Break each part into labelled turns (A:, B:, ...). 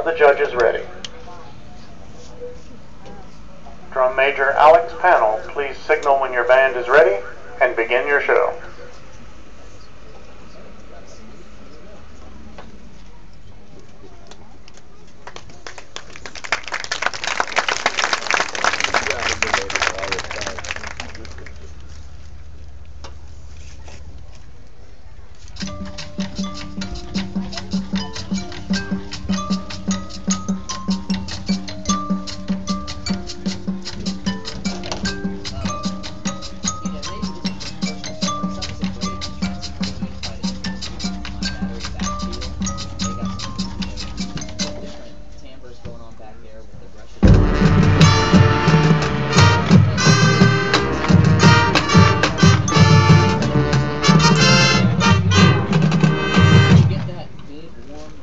A: Are the judges ready? Drum Major Alex Panel, please signal when your band is ready and begin your show.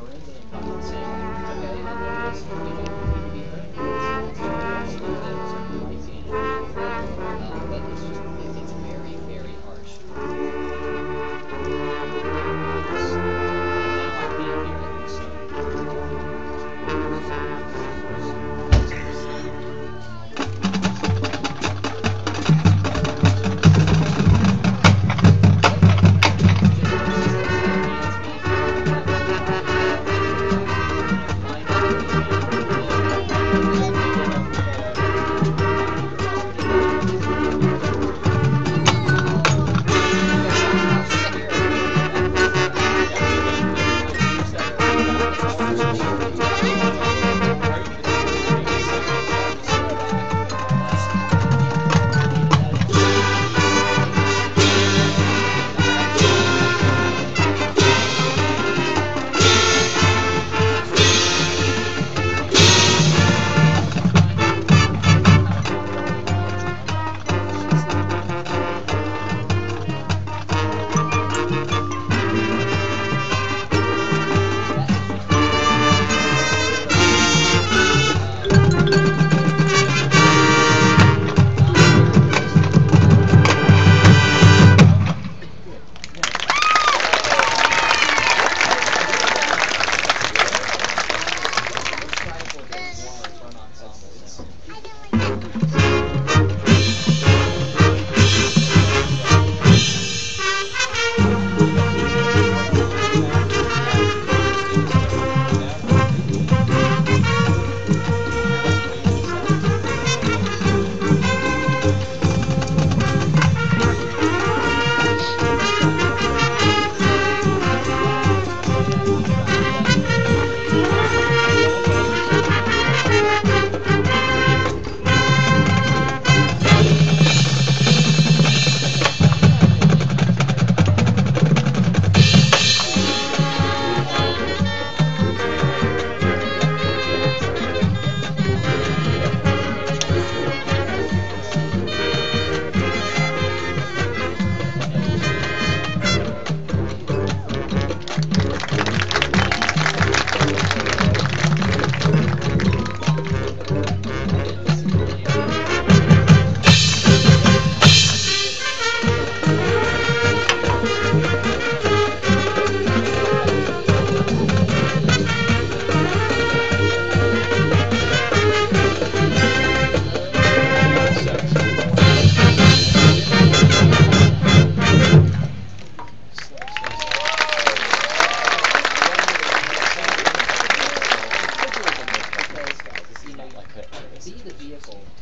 B: Just, you Thank you.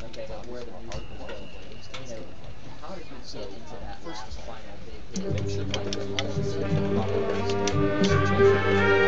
B: Okay, of where the music is going. How did you get into that last final big hit? A sudden,